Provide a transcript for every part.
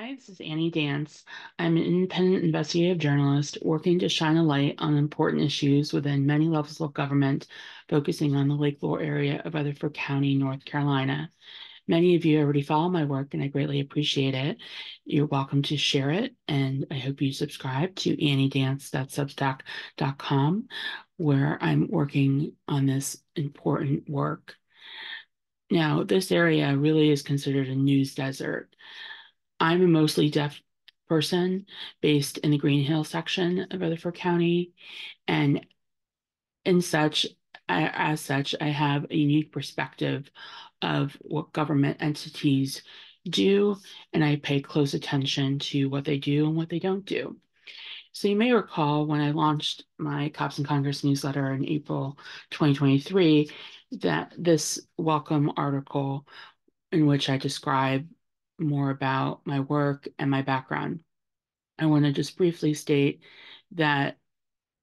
Hi, this is Annie Dance. I'm an independent investigative journalist working to shine a light on important issues within many levels of government, focusing on the Lake Lure area of Rutherford County, North Carolina. Many of you already follow my work, and I greatly appreciate it. You're welcome to share it, and I hope you subscribe to anniedance.substack.com, where I'm working on this important work. Now, this area really is considered a news desert. I'm a mostly deaf person based in the Green Hill section of Rutherford County, and in such, as such, I have a unique perspective of what government entities do, and I pay close attention to what they do and what they don't do. So you may recall when I launched my Cops and Congress newsletter in April 2023 that this welcome article in which I describe more about my work and my background. I want to just briefly state that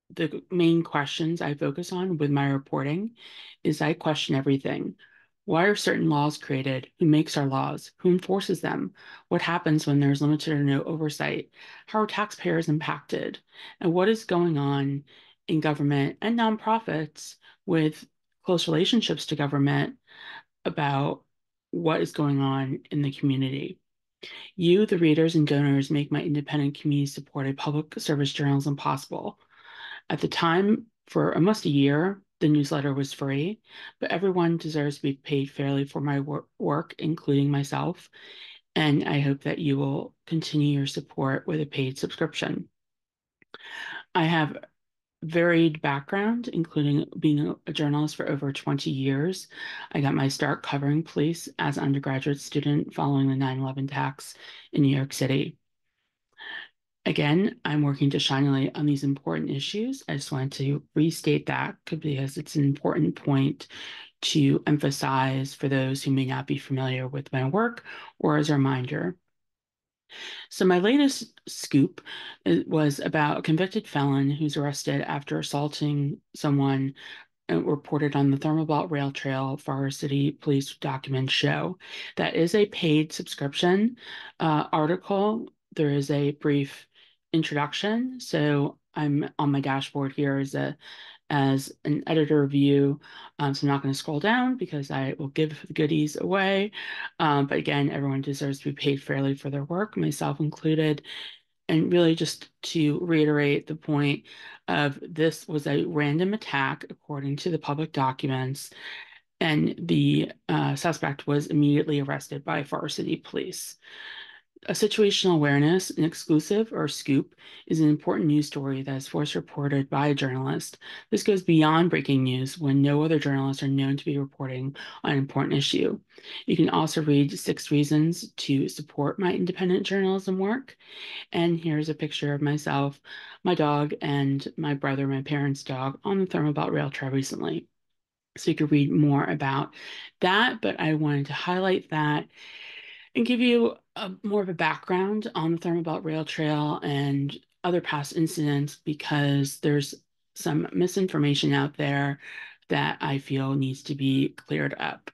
the main questions I focus on with my reporting is I question everything. Why are certain laws created? Who makes our laws? Who enforces them? What happens when there's limited or no oversight? How are taxpayers impacted? And what is going on in government and nonprofits with close relationships to government about what is going on in the community. You, the readers and donors, make my independent community supported public service journalism possible. At the time, for almost a year, the newsletter was free, but everyone deserves to be paid fairly for my wor work, including myself. And I hope that you will continue your support with a paid subscription. I have varied background, including being a journalist for over 20 years. I got my start covering police as an undergraduate student following the 9 11 attacks in New York City. Again, I'm working to shine a light on these important issues. I just wanted to restate that because it's an important point to emphasize for those who may not be familiar with my work or as a reminder. So my latest scoop uh, was about a convicted felon who's arrested after assaulting someone uh, reported on the Thermal Belt Rail Trail Forest City Police documents show. That is a paid subscription uh, article. There is a brief introduction. So I'm on my dashboard here as a as an editor review. Um, so I'm not going to scroll down because I will give the goodies away. Um, but again, everyone deserves to be paid fairly for their work, myself included. And really, just to reiterate the point of this was a random attack according to the public documents, and the uh, suspect was immediately arrested by Forest City Police. A situational awareness, an exclusive or scoop, is an important news story that is first reported by a journalist. This goes beyond breaking news when no other journalists are known to be reporting on an important issue. You can also read six reasons to support my independent journalism work. And here's a picture of myself, my dog, and my brother, my parents' dog, on the Thermal Belt Rail Trail recently. So you could read more about that, but I wanted to highlight that and give you a, more of a background on the Thermal Belt Rail Trail and other past incidents because there's some misinformation out there that I feel needs to be cleared up.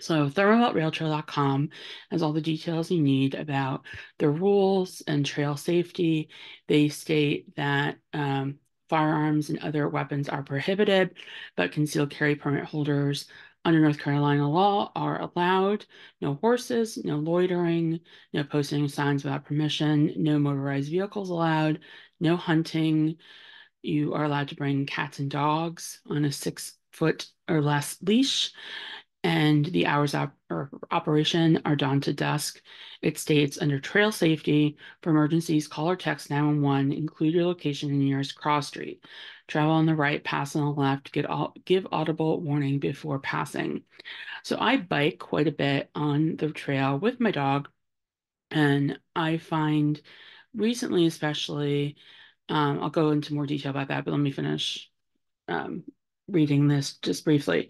So thermalbeltrailtrail.com has all the details you need about the rules and trail safety. They state that um, firearms and other weapons are prohibited, but concealed carry permit holders under North Carolina law are allowed no horses, no loitering, no posting signs without permission, no motorized vehicles allowed, no hunting. You are allowed to bring cats and dogs on a six foot or less leash. And the hours of operation are dawn to dusk. It states under trail safety for emergencies, call or text 911, include your location and nearest cross street travel on the right, pass on the left, get all, give audible warning before passing. So I bike quite a bit on the trail with my dog, and I find recently, especially, um, I'll go into more detail about that, but let me finish um, reading this just briefly.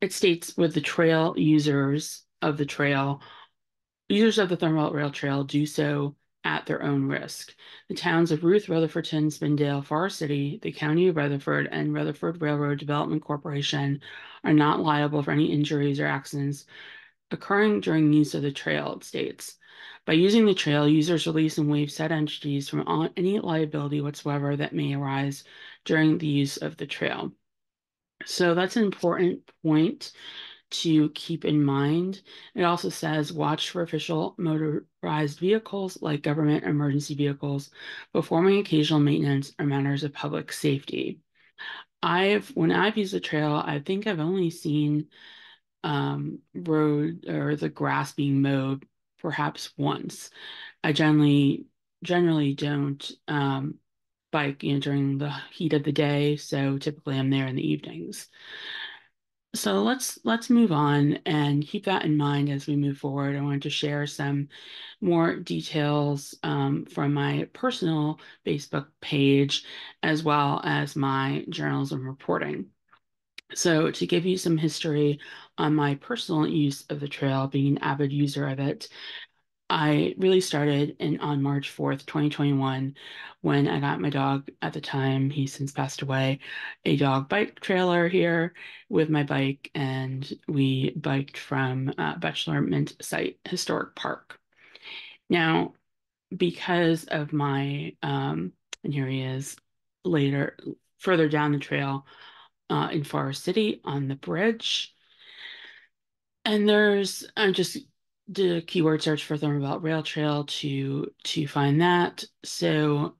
It states with the trail users of the trail, users of the Thermal Rail Trail do so at their own risk. The towns of Ruth, Rutherfordton, Spindale, Forest City, the County of Rutherford, and Rutherford Railroad Development Corporation are not liable for any injuries or accidents occurring during use of the trail, it states. By using the trail, users release and waive said entities from any liability whatsoever that may arise during the use of the trail. So that's an important point to keep in mind. It also says watch for official motorized vehicles like government emergency vehicles performing occasional maintenance or matters of public safety. I've when I've used the trail, I think I've only seen um, road or the grass being mowed perhaps once. I generally generally don't um, bike you know, during the heat of the day, so typically I'm there in the evenings. So let's let's move on and keep that in mind as we move forward. I wanted to share some more details um, from my personal Facebook page as well as my journalism reporting. So to give you some history on my personal use of the trail, being an avid user of it, I really started in on March 4th, 2021, when I got my dog at the time, he's since passed away, a dog bike trailer here with my bike, and we biked from uh, Bechtler Mint Site Historic Park. Now, because of my, um, and here he is later, further down the trail uh, in Forest City on the bridge. And there's, I'm just did a keyword search for Thermal Belt Rail Trail to to find that. So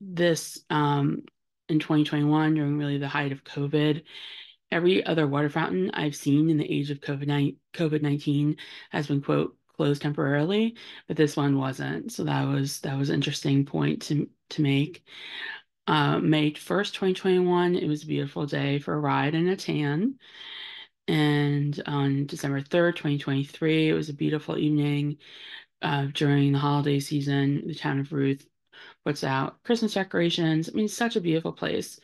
this um, in 2021, during really the height of COVID, every other water fountain I've seen in the age of COVID COVID 19 has been quote closed temporarily, but this one wasn't. So that was that was interesting point to to make. Uh, May 1st, 2021, it was a beautiful day for a ride and a tan. And on December 3rd, 2023, it was a beautiful evening uh, during the holiday season. The town of Ruth puts out Christmas decorations. I mean, such a beautiful place.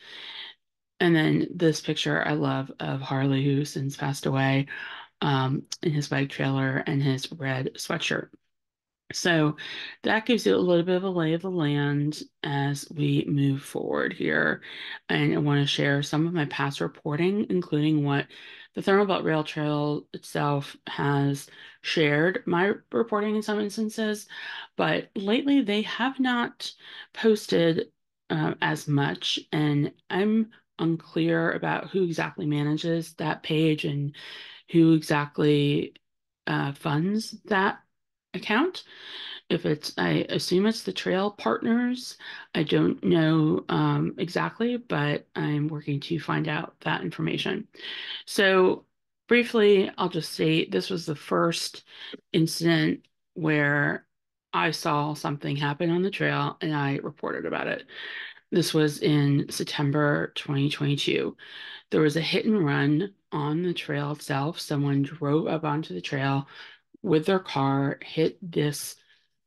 And then this picture I love of Harley, who since passed away, um, in his bike trailer and his red sweatshirt. So that gives you a little bit of a lay of the land as we move forward here. And I want to share some of my past reporting, including what the Thermal Belt Rail Trail itself has shared my reporting in some instances, but lately they have not posted uh, as much. And I'm unclear about who exactly manages that page and who exactly uh, funds that account. If it's, I assume it's the trail partners. I don't know um, exactly, but I'm working to find out that information. So briefly, I'll just say this was the first incident where I saw something happen on the trail and I reported about it. This was in September 2022. There was a hit and run on the trail itself. Someone drove up onto the trail, with their car, hit this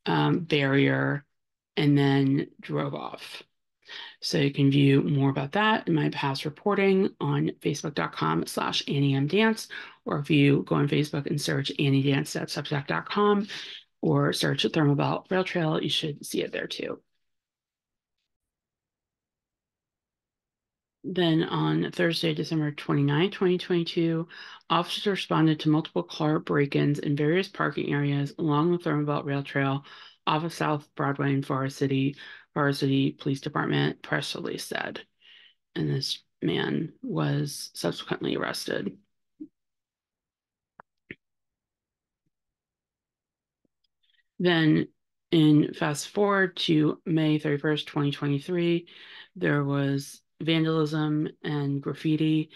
um, barrier, and then drove off. So you can view more about that in my past reporting on facebook.com slash anniemdance, or if you go on Facebook and search anniedance.substack.com or search Thermal Belt Rail Trail, you should see it there too. Then on Thursday, December 29, 2022, officers responded to multiple car break-ins in various parking areas along the Thermal Belt Rail Trail off of South Broadway in Forest City. Forest City Police Department press release said. And this man was subsequently arrested. Then in fast forward to May 31st, 2023, there was vandalism and graffiti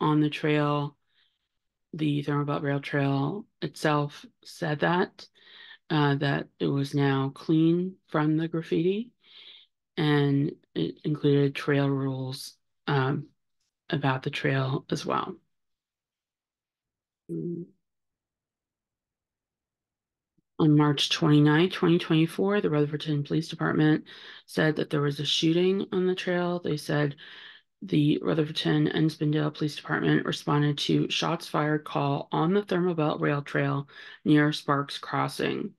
on the trail. The Thermal Belt Rail Trail itself said that, uh, that it was now clean from the graffiti, and it included trail rules um, about the trail as well. Mm. On March 29, 2024, the Rutherfordton Police Department said that there was a shooting on the trail. They said the Rutherfordton and Spindale Police Department responded to shots fired call on the Thermal Belt Rail Trail near Sparks Crossing.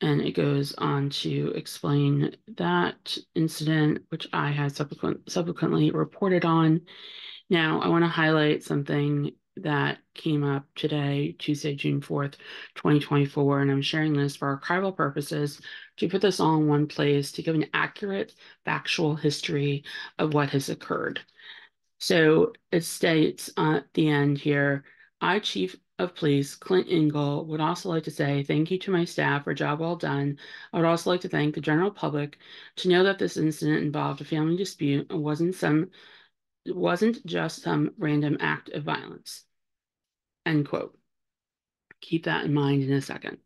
And it goes on to explain that incident, which I had subsequent, subsequently reported on. Now, I want to highlight something that came up today, Tuesday, June 4th, 2024, and I'm sharing this for archival purposes to put this all in one place to give an accurate factual history of what has occurred. So it states at the end here, I, Chief of Police Clint Ingle, would also like to say thank you to my staff for a job well done. I would also like to thank the general public to know that this incident involved a family dispute and wasn't some wasn't just some random act of violence. End quote. Keep that in mind in a second.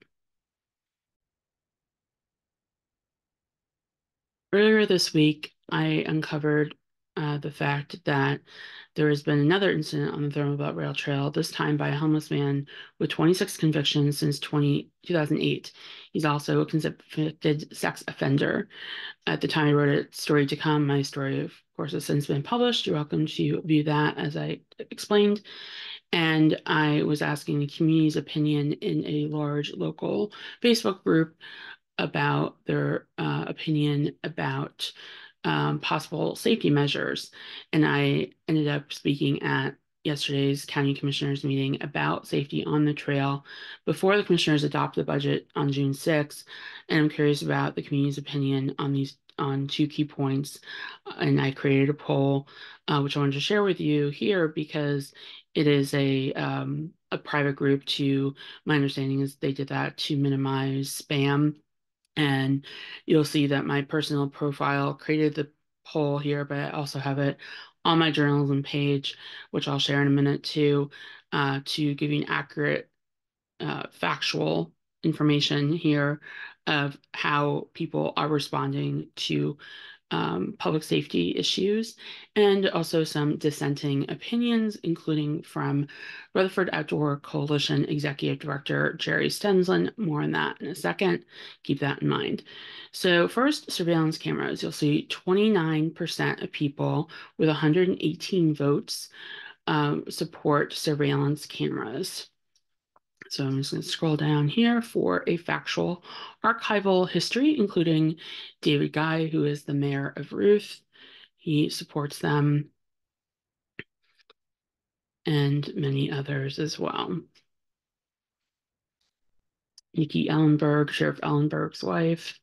Earlier this week, I uncovered uh, the fact that there has been another incident on the Thermal Rail Trail, this time by a homeless man with 26 convictions since 20, 2008. He's also a convicted sex offender. At the time I wrote a story to come, my story, of course, has since been published. You're welcome to view that as I explained. And I was asking the community's opinion in a large local Facebook group about their uh, opinion about um, possible safety measures. And I ended up speaking at yesterday's county commissioners meeting about safety on the trail before the commissioners adopt the budget on June 6th. And I'm curious about the community's opinion on these on two key points. And I created a poll, uh, which I wanted to share with you here because it is a um, a private group to my understanding is they did that to minimize spam and you'll see that my personal profile created the poll here, but I also have it on my journalism page, which I'll share in a minute too, uh, to give you an accurate, uh, factual information here of how people are responding to um, public safety issues, and also some dissenting opinions, including from Rutherford Outdoor Coalition Executive Director Jerry Stensland. More on that in a second. Keep that in mind. So, first, surveillance cameras. You'll see 29% of people with 118 votes um, support surveillance cameras. So I'm just going to scroll down here for a factual archival history, including David Guy, who is the mayor of Ruth. He supports them and many others as well. Nikki Ellenberg, Sheriff Ellenberg's wife.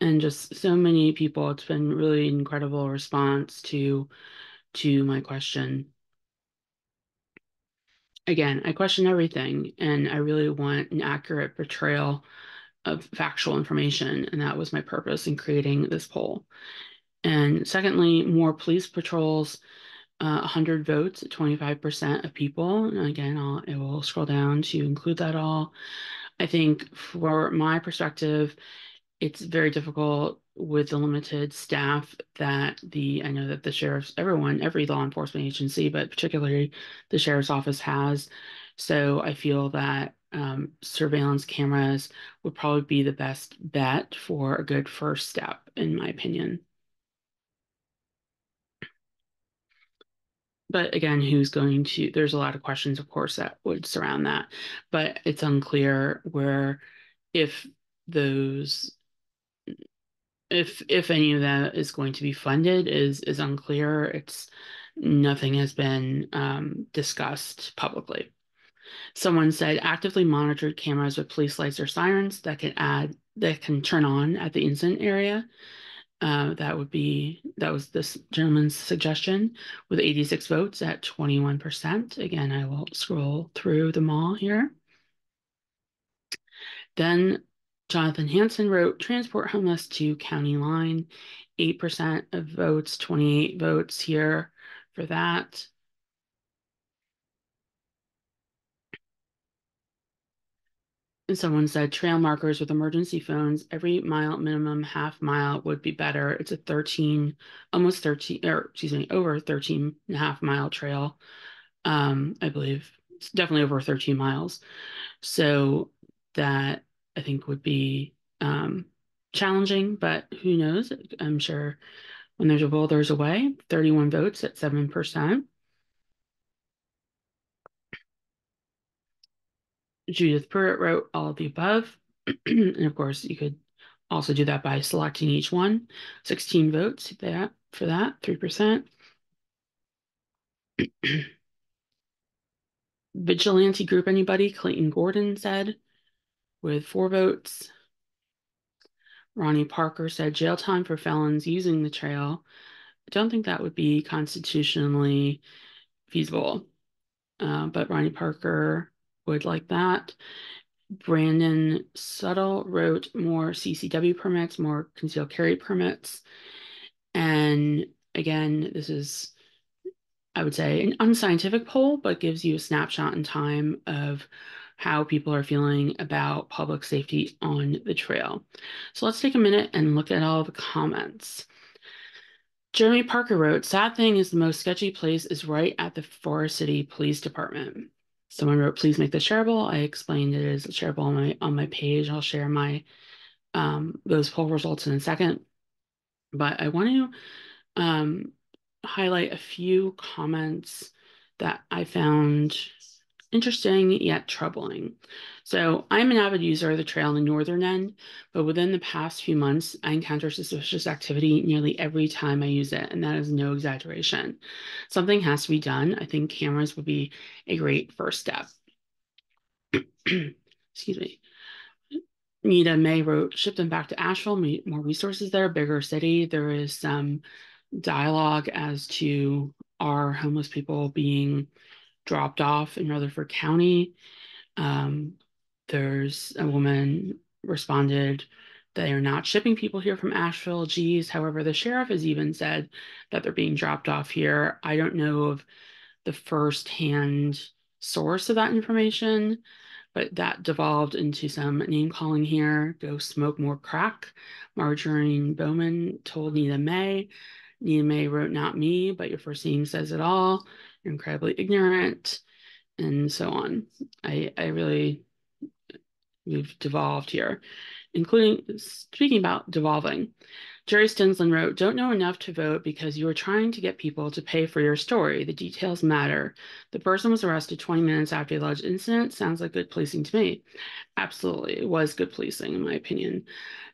And just so many people. It's been really incredible response to to my question again, I question everything and I really want an accurate portrayal of factual information. And that was my purpose in creating this poll. And secondly, more police patrols, uh, 100 votes, 25% of people. And again, I'll, I will scroll down to include that all. I think for my perspective, it's very difficult with the limited staff that the I know that the sheriff's everyone every law enforcement agency, but particularly the sheriff's office has. So I feel that um, surveillance cameras would probably be the best bet for a good first step, in my opinion. But again, who's going to? There's a lot of questions, of course, that would surround that, but it's unclear where if those if if any of that is going to be funded is is unclear. It's nothing has been um, discussed publicly. Someone said actively monitored cameras with police lights or sirens that can add that can turn on at the incident area. Uh, that would be that was this gentleman's suggestion with 86 votes at 21%. Again, I will scroll through them all here. Then Jonathan Hanson wrote transport homeless to county line, 8% of votes, 28 votes here for that. And someone said trail markers with emergency phones, every mile minimum, half mile would be better. It's a 13, almost 13, or excuse me, over 13 and a half mile trail. Um, I believe it's definitely over 13 miles. So that I think would be um, challenging, but who knows? I'm sure when there's a will, there's a way. 31 votes at 7%. Judith Pruitt wrote all of the above. and of course, you could also do that by selecting each one. 16 votes that, for that, 3%. Vigilante group, anybody? Clayton Gordon said, with four votes. Ronnie Parker said jail time for felons using the trail. I don't think that would be constitutionally feasible, uh, but Ronnie Parker would like that. Brandon Suttle wrote more CCW permits, more concealed carry permits. And again, this is, I would say, an unscientific poll, but gives you a snapshot in time of how people are feeling about public safety on the trail. So let's take a minute and look at all the comments. Jeremy Parker wrote, sad thing is the most sketchy place is right at the Forest City Police Department. Someone wrote, please make this shareable. I explained it is shareable on my on my page. I'll share my um, those poll results in a second. But I want to um, highlight a few comments that I found interesting yet troubling. So I'm an avid user of the trail in the northern end, but within the past few months, I encounter suspicious activity nearly every time I use it, and that is no exaggeration. Something has to be done. I think cameras would be a great first step. Excuse me. Nita May wrote, ship them back to Asheville, more resources there, bigger city. There is some dialogue as to are homeless people being dropped off in Rutherford County. Um, there's a woman responded they are not shipping people here from Asheville. Geez, however, the sheriff has even said that they're being dropped off here. I don't know of the firsthand source of that information, but that devolved into some name calling here. Go smoke more crack. Marjorie Bowman told Nita May. Nita May wrote, Not me, but your first name says it all. Incredibly ignorant, and so on. I, I really, we've devolved here, including speaking about devolving. Jerry Stensland wrote, Don't know enough to vote because you are trying to get people to pay for your story. The details matter. The person was arrested 20 minutes after the alleged incident. Sounds like good policing to me. Absolutely. It was good policing, in my opinion.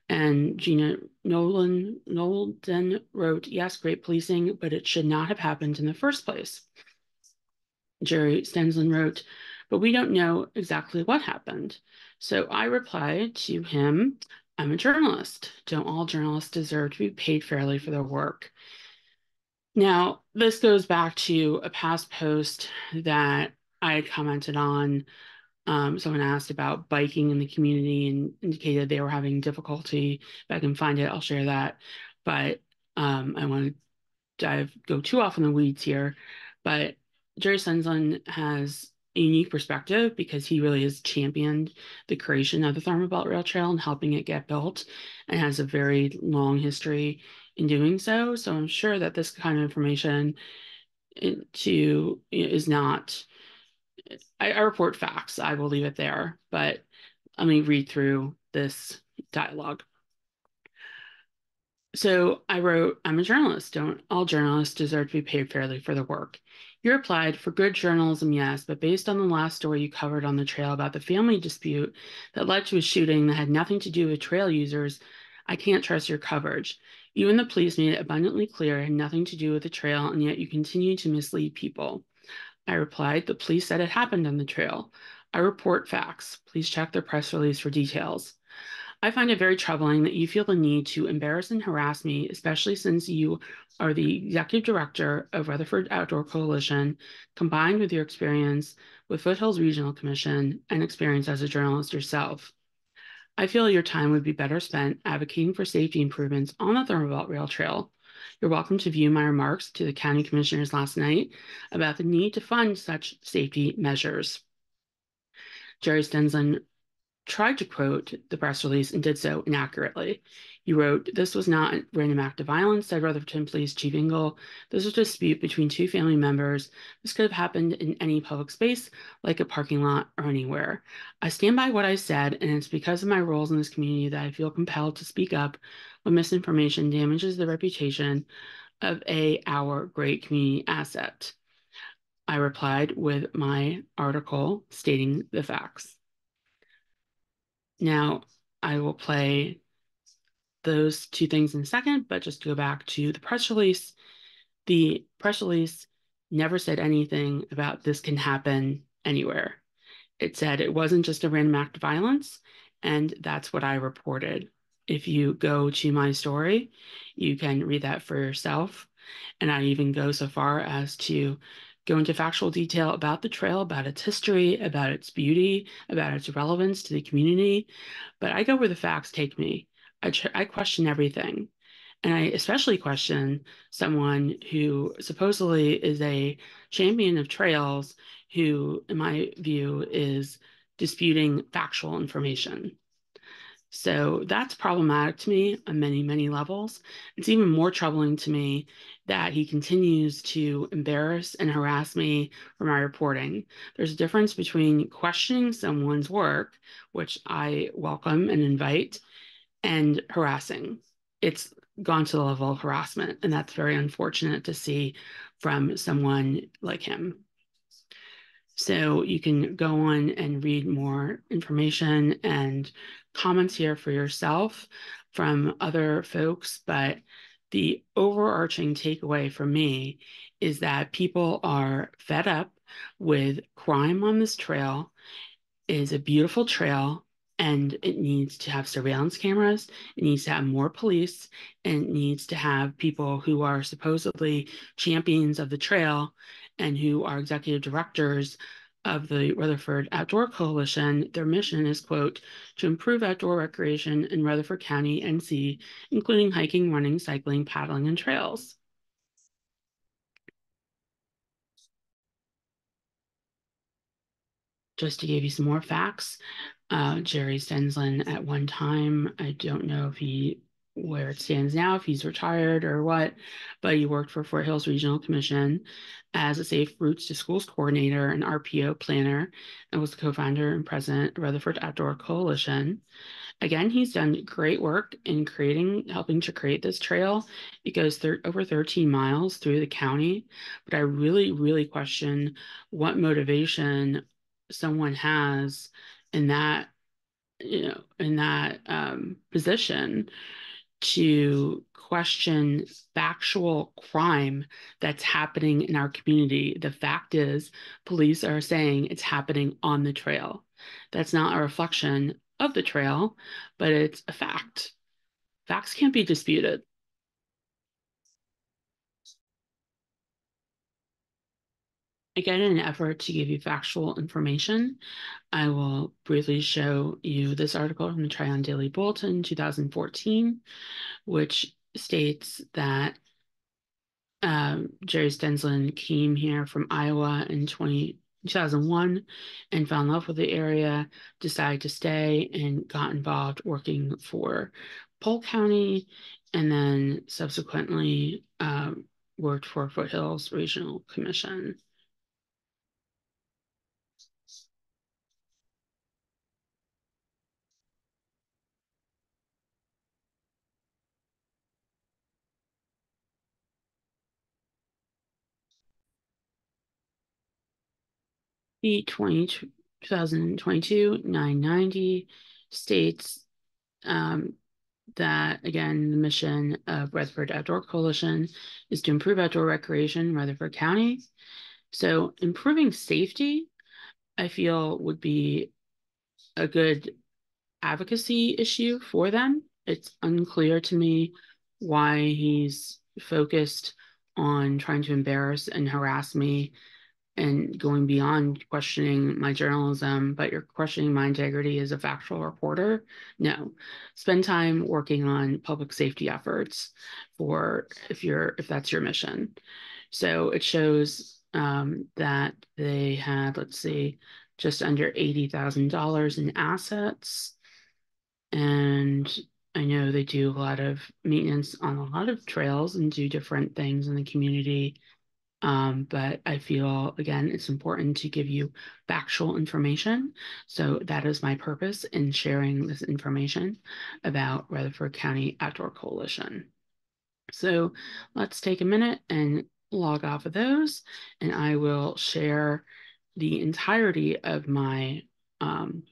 And Gina Nolan Nolden wrote, Yes, great policing, but it should not have happened in the first place. Jerry Stensland wrote, but we don't know exactly what happened. So I replied to him, I'm a journalist. Don't all journalists deserve to be paid fairly for their work? Now, this goes back to a past post that I commented on. Um, someone asked about biking in the community and indicated they were having difficulty. If I can find it, I'll share that. But um, I want to dive go too off in the weeds here. But Jerry Stensland has a unique perspective because he really has championed the creation of the Thermal Belt Rail Trail and helping it get built and has a very long history in doing so. So I'm sure that this kind of information to is not I, I report facts. I will leave it there, but let me read through this dialogue. So I wrote, I'm a journalist. Don't all journalists deserve to be paid fairly for their work? You replied, for good journalism, yes, but based on the last story you covered on the trail about the family dispute that led to a shooting that had nothing to do with trail users, I can't trust your coverage. You and the police made it abundantly clear it had nothing to do with the trail, and yet you continue to mislead people. I replied, the police said it happened on the trail. I report facts. Please check their press release for details. I find it very troubling that you feel the need to embarrass and harass me, especially since you are the executive director of Rutherford Outdoor Coalition, combined with your experience with Foothills Regional Commission and experience as a journalist yourself. I feel your time would be better spent advocating for safety improvements on the Thermal Belt Rail Trail. You're welcome to view my remarks to the county commissioners last night about the need to fund such safety measures. Jerry Stensland tried to quote the press release and did so inaccurately. You wrote, This was not a random act of violence, said Rutherford Police Chief Ingle. This was a dispute between two family members. This could have happened in any public space, like a parking lot or anywhere. I stand by what I said, and it's because of my roles in this community that I feel compelled to speak up when misinformation damages the reputation of a our great community asset. I replied with my article stating the facts. Now, I will play those two things in a second, but just go back to the press release. The press release never said anything about this can happen anywhere. It said it wasn't just a random act of violence, and that's what I reported. If you go to my story, you can read that for yourself. And I even go so far as to go into factual detail about the trail, about its history, about its beauty, about its relevance to the community. But I go where the facts take me. I, I question everything. And I especially question someone who supposedly is a champion of trails, who, in my view, is disputing factual information. So that's problematic to me on many, many levels. It's even more troubling to me that he continues to embarrass and harass me for my reporting. There's a difference between questioning someone's work, which I welcome and invite, and harassing. It's gone to the level of harassment, and that's very unfortunate to see from someone like him. So you can go on and read more information and comments here for yourself from other folks. But the overarching takeaway for me is that people are fed up with crime on this trail. It is a beautiful trail and it needs to have surveillance cameras it needs to have more police and it needs to have people who are supposedly champions of the trail and who are executive directors of the Rutherford Outdoor Coalition, their mission is, quote, to improve outdoor recreation in Rutherford County, NC, including hiking, running, cycling, paddling, and trails. Just to give you some more facts, uh, Jerry Stensland at one time, I don't know if he where it stands now, if he's retired or what, but he worked for Foothills Regional Commission as a Safe Routes to Schools coordinator and RPO planner, and was the co-founder and president of Rutherford Outdoor Coalition. Again, he's done great work in creating, helping to create this trail. It goes thir- over 13 miles through the county, but I really, really question what motivation someone has in that, you know, in that um, position to question factual crime that's happening in our community. The fact is, police are saying it's happening on the trail. That's not a reflection of the trail, but it's a fact. Facts can't be disputed. Again, in an effort to give you factual information, I will briefly show you this article from the Tryon Daily Bulletin 2014, which states that um, Jerry Stensland came here from Iowa in 20, 2001 and fell in love with the area, decided to stay, and got involved working for Polk County, and then subsequently um, worked for Foothills Regional Commission. The 20, 2022 990 states um, that, again, the mission of Rutherford Outdoor Coalition is to improve outdoor recreation in Rutherford County. So, improving safety, I feel, would be a good advocacy issue for them. It's unclear to me why he's focused on trying to embarrass and harass me and going beyond questioning my journalism, but you're questioning my integrity as a factual reporter. No, spend time working on public safety efforts for if you're if that's your mission. So it shows um, that they had, let's see, just under eighty thousand dollars in assets, and I know they do a lot of maintenance on a lot of trails and do different things in the community um, but I feel, again, it's important to give you factual information. So that is my purpose in sharing this information about Rutherford County Outdoor Coalition. So let's take a minute and log off of those, and I will share the entirety of my, um,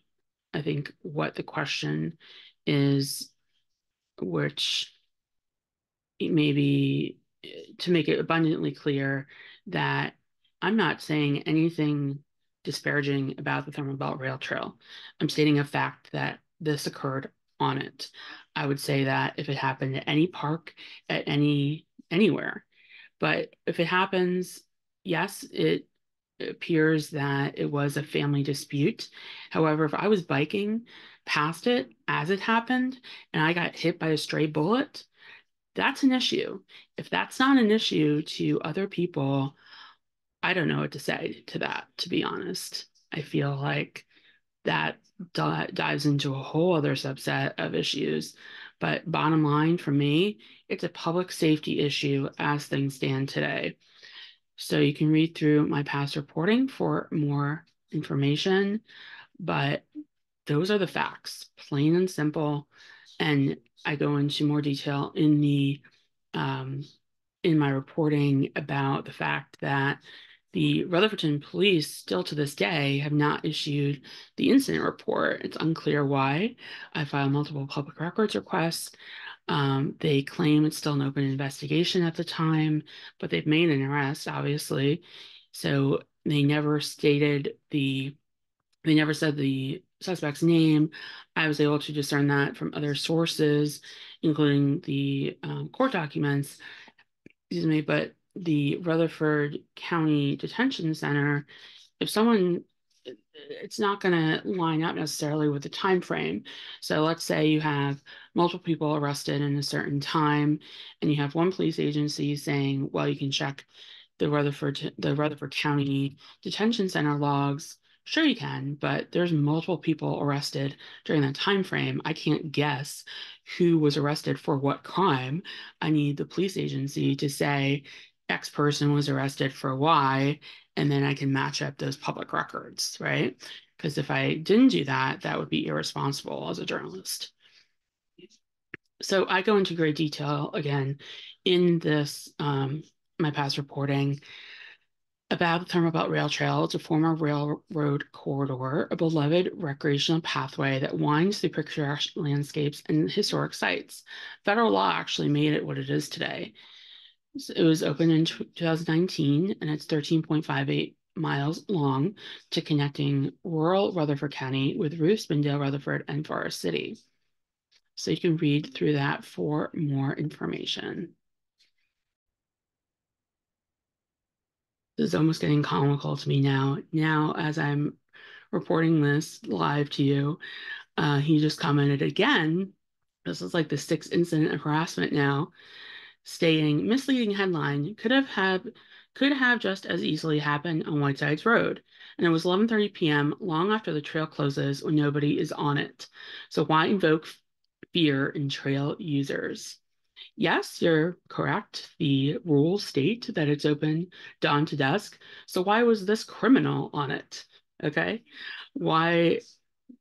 I think, what the question is, which maybe to make it abundantly clear that I'm not saying anything disparaging about the Thermal Belt Rail Trail. I'm stating a fact that this occurred on it. I would say that if it happened at any park, at any anywhere, but if it happens, yes, it appears that it was a family dispute. However, if I was biking past it as it happened and I got hit by a stray bullet, that's an issue. If that's not an issue to other people, I don't know what to say to that, to be honest. I feel like that dives into a whole other subset of issues. But bottom line for me, it's a public safety issue as things stand today. So you can read through my past reporting for more information, but those are the facts, plain and simple. And I go into more detail in the um, in my reporting about the fact that the Rutherfordton police still to this day have not issued the incident report. It's unclear why. I filed multiple public records requests. Um, they claim it's still an open investigation at the time, but they've made an arrest, obviously. So they never stated the, they never said the suspect's name. I was able to discern that from other sources, including the um, court documents. Excuse me, but the Rutherford County Detention Center, if someone it's not going to line up necessarily with the time frame. So let's say you have multiple people arrested in a certain time, and you have one police agency saying, "Well, you can check the Rutherford the Rutherford County Detention Center logs." Sure, you can, but there's multiple people arrested during that time frame. I can't guess who was arrested for what crime. I need the police agency to say, X person was arrested for Y, and then I can match up those public records, right? Because if I didn't do that, that would be irresponsible as a journalist. So I go into great detail again in this, um, my past reporting about the Thermal Rail Trail. It's a former railroad corridor, a beloved recreational pathway that winds through picturesque landscapes and historic sites. Federal law actually made it what it is today. It was opened in 2019 and it's 13.58 miles long to connecting rural Rutherford County with Ruth, Spindale, Rutherford, and Forest City. So you can read through that for more information. This is almost getting comical to me now. Now, as I'm reporting this live to you, uh, he just commented again. This is like the sixth incident of harassment now stating misleading headline could have had could have just as easily happened on Whitesides Road. And it was 11:30 p.m. long after the trail closes when nobody is on it. So why invoke fear in trail users? Yes, you're correct. The rules state that it's open dawn to dusk. So why was this criminal on it? Okay. Why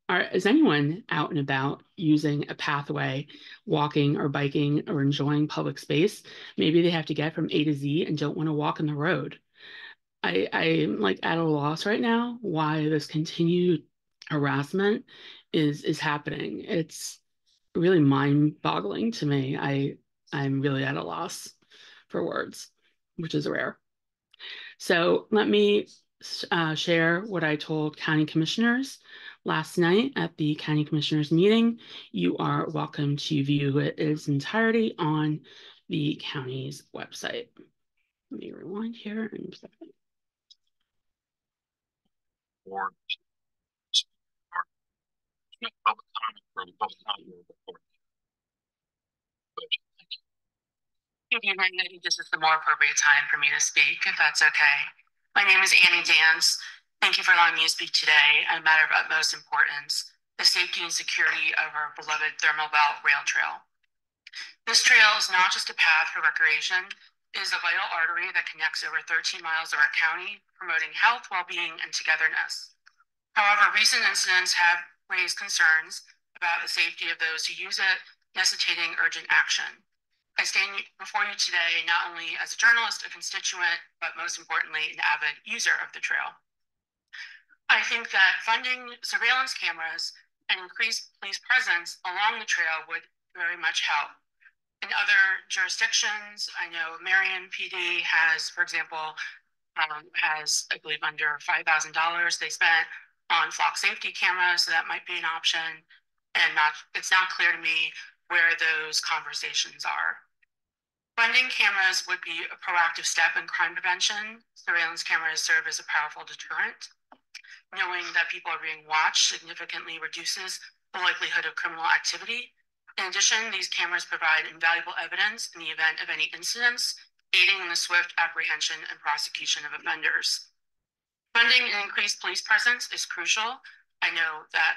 are, is anyone out and about using a pathway, walking or biking or enjoying public space? Maybe they have to get from A to Z and don't want to walk in the road. I, I'm like at a loss right now why this continued harassment is is happening. It's really mind-boggling to me. I I'm really at a loss for words, which is rare. So let me uh, share what I told county commissioners last night at the county commissioners meeting. You are welcome to view it in its entirety on the county's website. Let me rewind here and public comment from public comment report. Good evening. I think this is the more appropriate time for me to speak, if that's okay. My name is Annie Dance. Thank you for allowing me to speak today on a matter of utmost importance, the safety and security of our beloved Thermal Belt Rail Trail. This trail is not just a path for recreation, it is a vital artery that connects over 13 miles of our county, promoting health, well-being, and togetherness. However, recent incidents have raised concerns about the safety of those who use it, necessitating urgent action. I stand before you today not only as a journalist, a constituent, but most importantly, an avid user of the trail. I think that funding surveillance cameras and increased police presence along the trail would very much help. In other jurisdictions, I know Marion PD has, for example, um, has, I believe, under five thousand dollars they spent on flock safety cameras, so that might be an option. And not, it's not clear to me where those conversations are. Funding cameras would be a proactive step in crime prevention. Surveillance cameras serve as a powerful deterrent. Knowing that people are being watched significantly reduces the likelihood of criminal activity. In addition, these cameras provide invaluable evidence in the event of any incidents, aiding in the swift apprehension and prosecution of offenders. Funding an increased police presence is crucial. I know that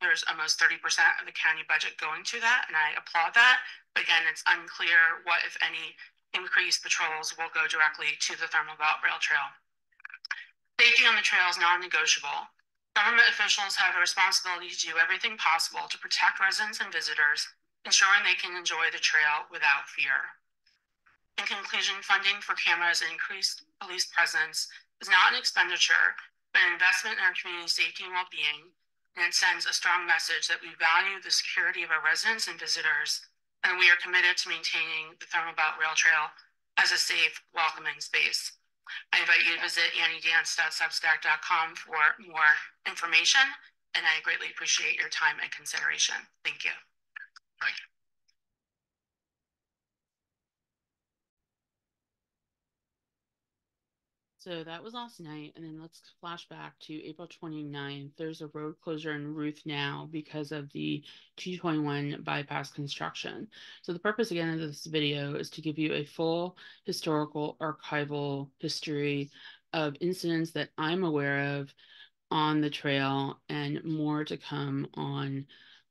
there's almost 30% of the county budget going to that, and I applaud that. Again, it's unclear what, if any, increased patrols will go directly to the Thermal Belt Rail Trail. Safety on the trail is non-negotiable. Government officials have a responsibility to do everything possible to protect residents and visitors, ensuring they can enjoy the trail without fear. In conclusion, funding for cameras and increased police presence is not an expenditure, but an investment in our community safety and well-being and it sends a strong message that we value the security of our residents and visitors, and we are committed to maintaining the Thermal Belt Rail Trail as a safe, welcoming space. I invite you to visit anniedance.substack.com for more information, and I greatly appreciate your time and consideration. Thank you. Thank you. So that was last night. And then let's flash back to April 29th. There's a road closure in Ruth now because of the 221 bypass construction. So the purpose again of this video is to give you a full historical archival history of incidents that I'm aware of on the trail and more to come on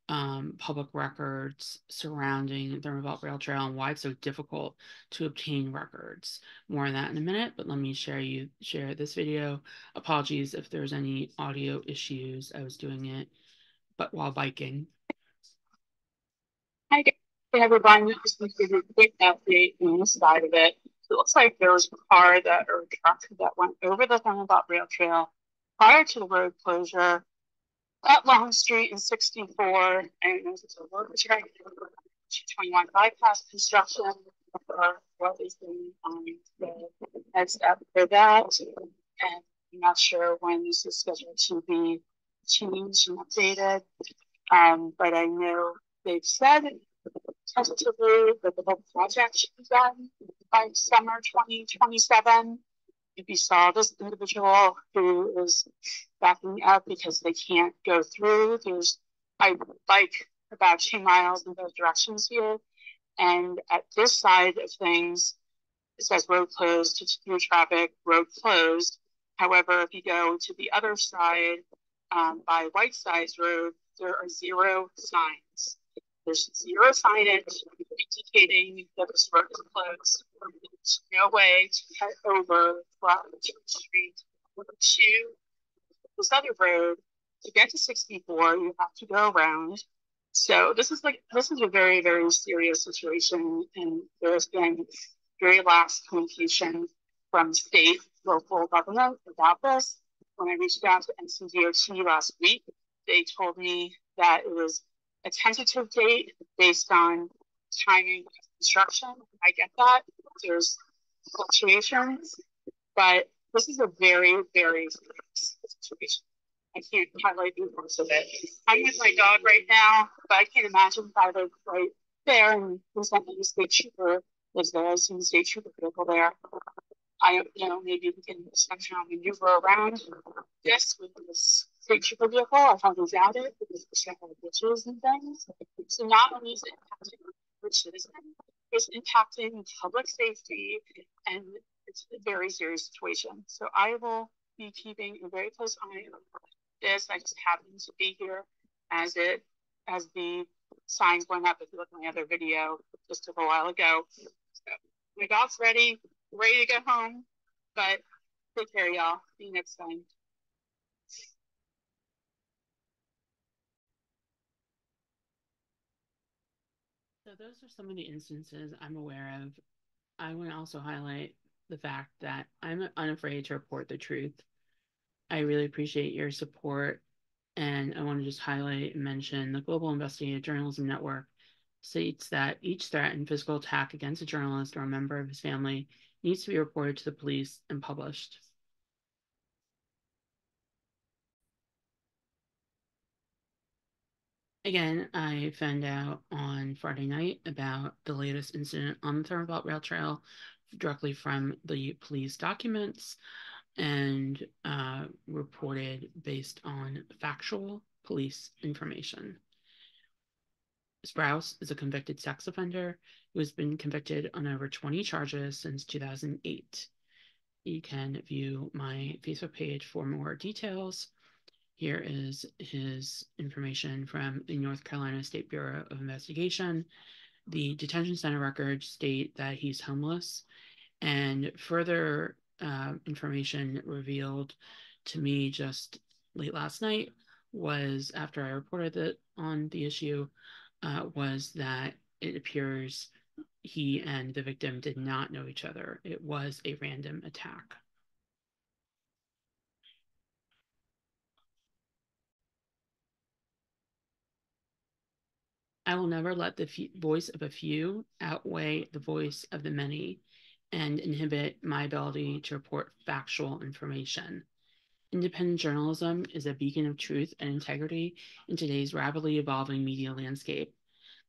um, public records surrounding the Belt Rail Trail and why it's so difficult to obtain records. More on that in a minute, but let me share you share this video. Apologies if there's any audio issues. I was doing it, but while biking. Hi everyone. Just to give you a quick update on the side of it. It looks like there was a car that or a truck that went over the Belt Rail Trail prior to the road closure at Long Street in 64, and it's a train, 221 bypass construction, or what is the um, the next step for that. And I'm not sure when this is scheduled to be changed and updated, um, but I know they've said tentatively that the whole project should be done by summer 2027 you saw this individual who is backing up because they can't go through, there's I bike about two miles in both directions here. And at this side of things, it says road closed to through traffic, road closed. However, if you go to the other side um, by Whitesides Road, there are zero signs. There's zero signage indicating that this road is closed. No way to get over from Street to this other road. To get to 64, you have to go around. So this is like this is a very very serious situation, and there has been very last communication from state local government about this. When I reached out to NCDOT last week, they told me that it was a tentative date based on timing construction. I get that. There's fluctuations, but this is a very, very serious situation. I can't highlight the importance of it. I'm with my dog right now, but I can't imagine if I was right there and recently the state trooper was there. I see the state trooper vehicle there. I, you know, maybe we can somehow maneuver around this with this state trooper vehicle. I probably doubt it because have ditches and things. So not only is it impacting the citizen, it's impacting public safety and it's a very serious situation. So I will be keeping a very close eye on this. I just happened to be here as it as the signs went up. If you look at my other video just a little while ago. So my dog's ready ready to go home. But take care, y'all. See you next time. Those are some of the instances I'm aware of. I want to also highlight the fact that I'm unafraid to report the truth. I really appreciate your support. And I want to just highlight and mention the Global Investigative Journalism Network states that each threat and physical attack against a journalist or a member of his family needs to be reported to the police and published. Again, I found out on Friday night about the latest incident on the Thermal Rail Trail directly from the police documents and uh, reported based on factual police information. Sprouse is a convicted sex offender who has been convicted on over 20 charges since 2008. You can view my Facebook page for more details. Here is his information from the North Carolina State Bureau of Investigation. The detention center records state that he's homeless, and further uh, information revealed to me just late last night was after I reported that on the issue uh, was that it appears he and the victim did not know each other. It was a random attack. I will never let the voice of a few outweigh the voice of the many and inhibit my ability to report factual information. Independent journalism is a beacon of truth and integrity in today's rapidly evolving media landscape.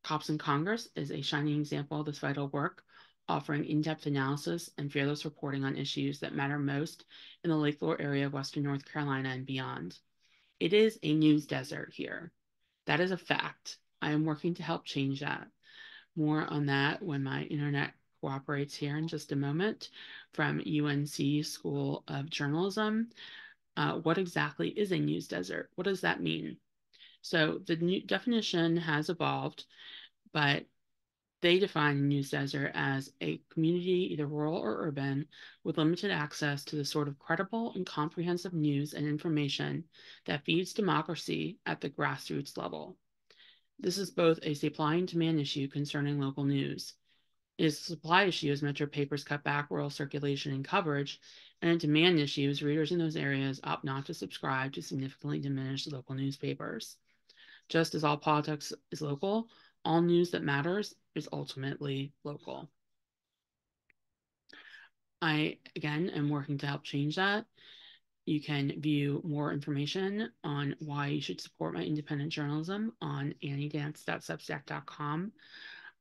Cops & Congress is a shining example of this vital work, offering in depth analysis and fearless reporting on issues that matter most in the Lake Lure area of Western North Carolina and beyond. It is a news desert here. That is a fact. I am working to help change that. More on that when my internet cooperates here in just a moment from UNC School of Journalism. Uh, what exactly is a news desert? What does that mean? So the new definition has evolved, but they define news desert as a community, either rural or urban, with limited access to the sort of credible and comprehensive news and information that feeds democracy at the grassroots level. This is both a supply and demand issue concerning local news. It is a supply issue as metro papers cut back rural circulation and coverage, and a demand issue as readers in those areas opt not to subscribe to significantly diminished local newspapers. Just as all politics is local, all news that matters is ultimately local. I, again, am working to help change that. You can view more information on why you should support my independent journalism on anniedance.substack.com.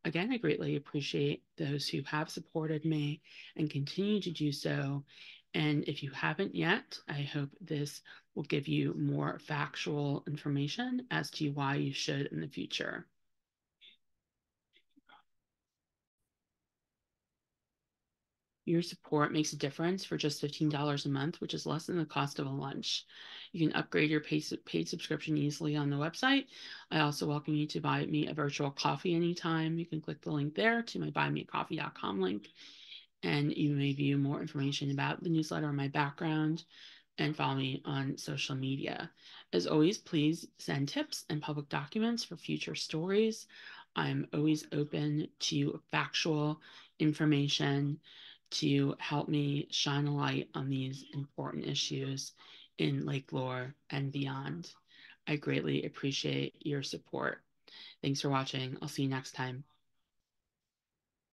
Again, I greatly appreciate those who have supported me and continue to do so. And if you haven't yet, I hope this will give you more factual information as to why you should in the future. Your support makes a difference for just $15 a month, which is less than the cost of a lunch. You can upgrade your paid, subscription easily on the website. I also welcome you to buy me a virtual coffee anytime. You can click the link there to my buymeacoffee.com link, and you may view more information about the newsletter, and my background, and follow me on social media. As always, please send tips and public documents for future stories. I'm always open to factual information to help me shine a light on these important issues in Lake Lure and beyond. I greatly appreciate your support. Thanks for watching. I'll see you next time.